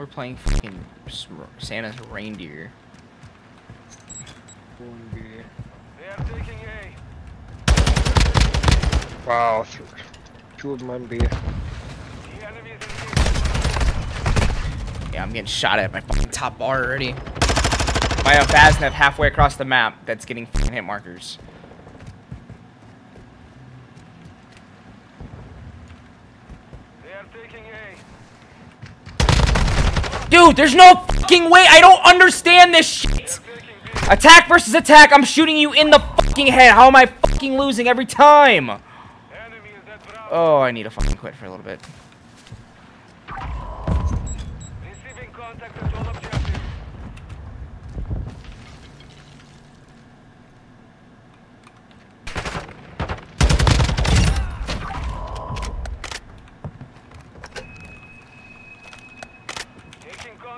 We're playing fucking Santa's reindeer. They are taking A. Wow, two of them on B. The enemy is in Yeah, I'm getting shot at my fucking top bar already. By a Vaznev halfway across the map that's getting fucking hit markers. They are taking A. Dude, there's no fucking way. I don't understand this shit. Attack versus attack. I'm shooting you in the fucking head. How am I fucking losing every time? Oh, I need to fucking quit for a little bit.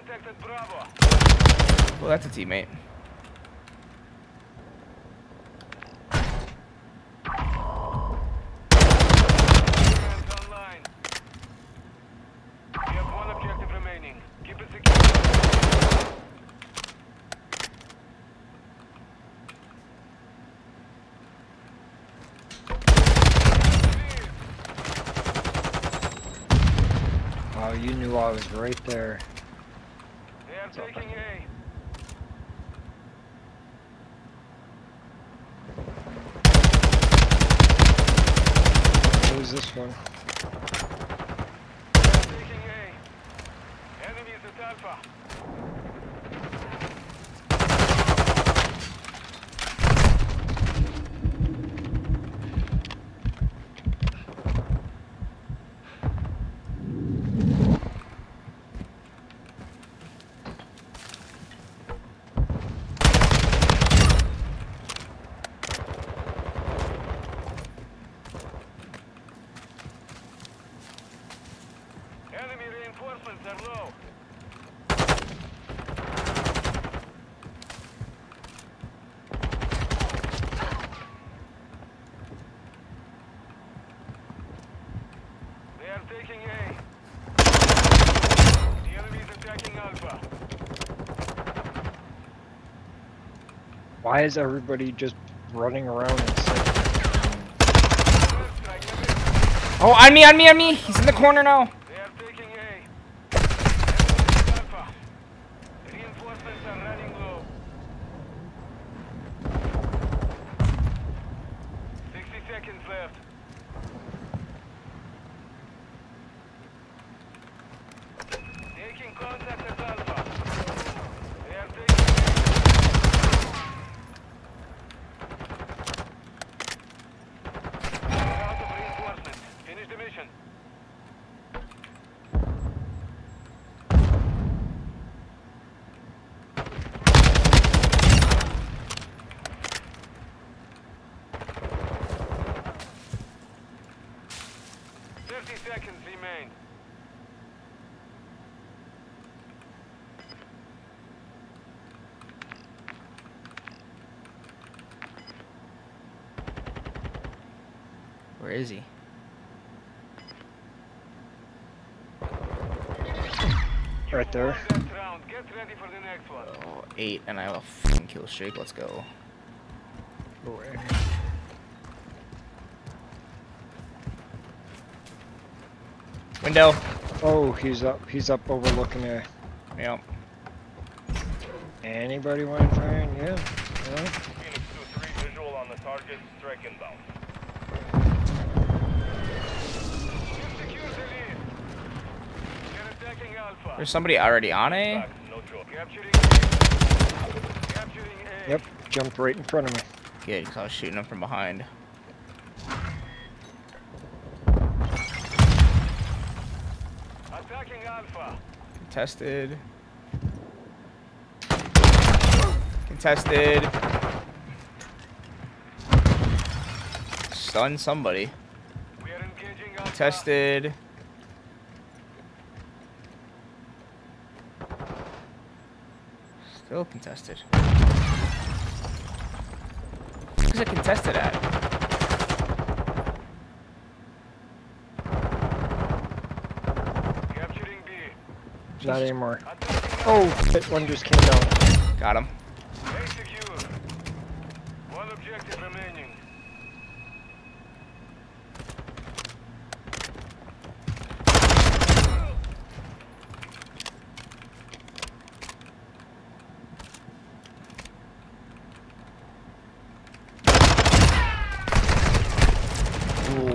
Contact at all objectives. Taking contact at Bravo. Well, that's a teammate. Hands online. We have one objective remaining. Keep it secure. Oh, you knew I was right there. Are taking A. Who's this one? Are taking A. Enemy is at Alpha. Enemy reinforcements are low. They are taking A. The enemy is attacking Alpha. Why is everybody just running around and saying, Airstrike ahead. Oh, on me, on me, on me. He's in the corner now. They are taking A. Enemy is at Alpha. Reinforcements are running low. 60 seconds left. Taking contact at Alpha. They are taking They are out of reinforcements. Finish the mission. Thirty seconds remain. Where is he? right there? Won that round. Get ready for the next one. Oh, eight, and I have a fucking kill streak. Let's go. Window. Oh, he's up. He's up overlooking there. Yep. Anybody want to try and yeah? yeah? Phoenix 2-3 visual on the target. Strike inbound. Secure the lead. They're attacking Alpha. There's somebody already on A. Back, no choice. Capturing A. Capturing A. Yep, jumped right in front of me. Good, because I was shooting him from behind. Attacking Alpha. Contested. Contested. Stun somebody. We are engaging Alpha. Contested. Still contested. Who's it contested at? Not anymore. Oh, shit, one just came down. Got him.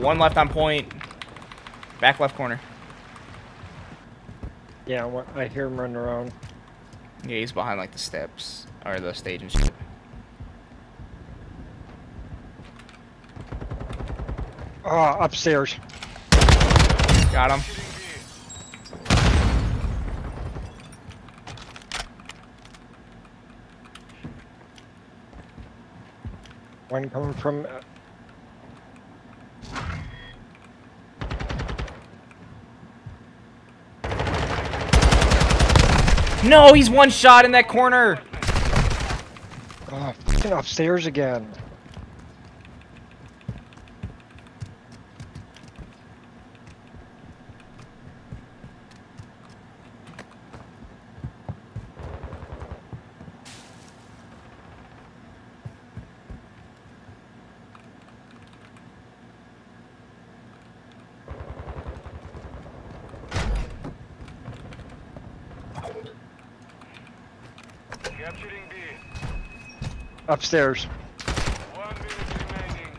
One left on point. Back left corner. Yeah, I hear him running around. Yeah, he's behind like the steps or the stage and shit. Ah, upstairs. Got him. One coming from. No, he's one shot in that corner. Oh, upstairs again. Capturing B. Upstairs. One minute remaining.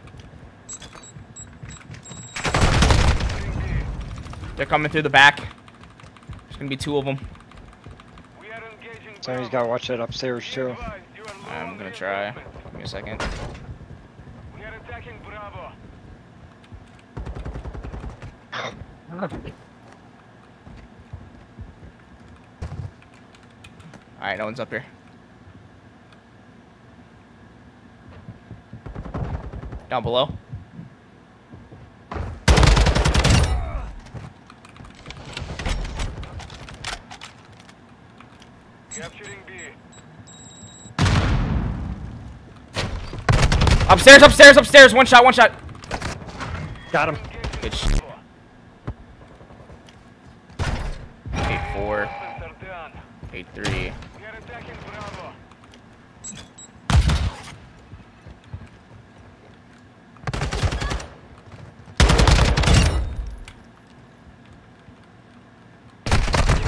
Shooting B. They're coming through the back. There's gonna be two of them. We are engaging Somebody's Bravo. gotta watch that upstairs too. advised, you are low I'm gonna try. Give me a second. We are attacking Bravo. Alright, no one's up here. Down below. Capturing B. Upstairs, upstairs, upstairs. One shot, one shot. Got him. Engaging Good sh- Eight four, Reinforcements are done. eight three. We are attacking Bravo. Upstairs. Never mind. Be ready to win again. They are taking A. Lead. The enemy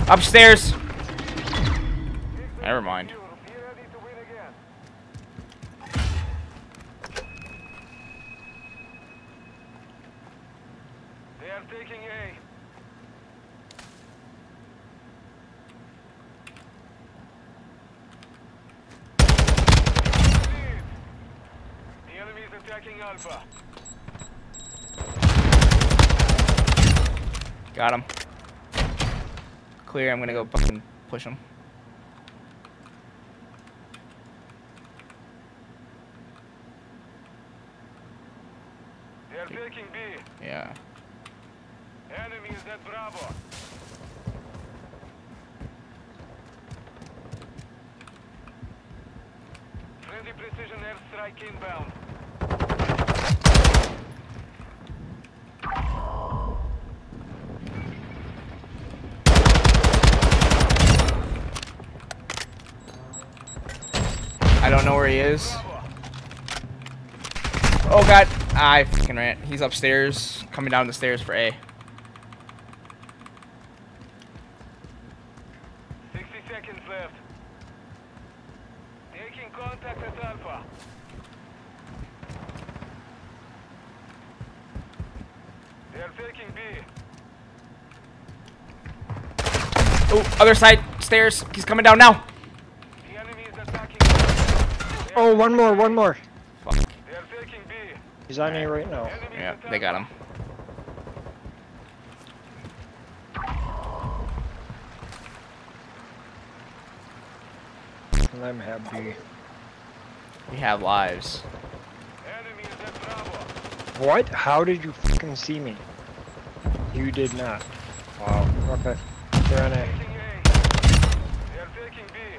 is attacking Alpha. Got him. Clear. I'm gonna go fucking push him. They are taking B. Yeah. Enemy is at Bravo. Friendly precision airstrike inbound. I don't know where he is. Oh god. I fucking ran. He's upstairs, coming down the stairs for A. 60 seconds left. Taking contact at Alpha. They are taking B. Oh, other side stairs. He's coming down now. The enemy is attacking. They are- Oh, one more, one more. Fuck. They are taking B. He's on A right now. Yeah, they got him. Let him have B. We have lives. Enemy is at Bravo. What? How did you fucking see me? You did not. Wow. Okay. They're on A. A. They are taking B.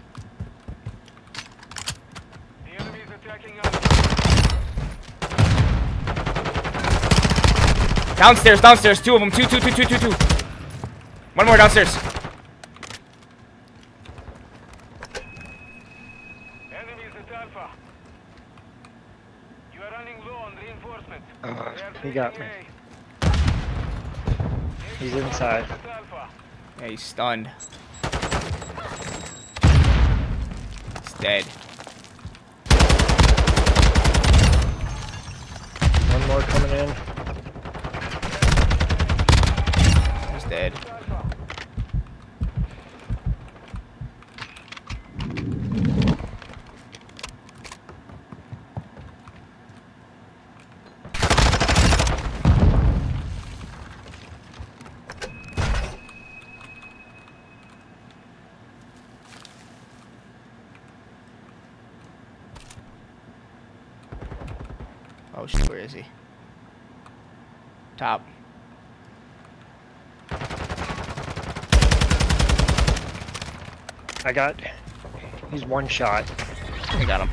Downstairs, downstairs. Two of them. Two, two, two, two, two, two. One more downstairs. Enemy at Alpha. You are running low on reinforcements. Uh, he got me. He's inside. Yeah, he's stunned. He's dead. One more coming in. He's dead. Oh shit, where is he? Top. I got. He's one shot. I got him.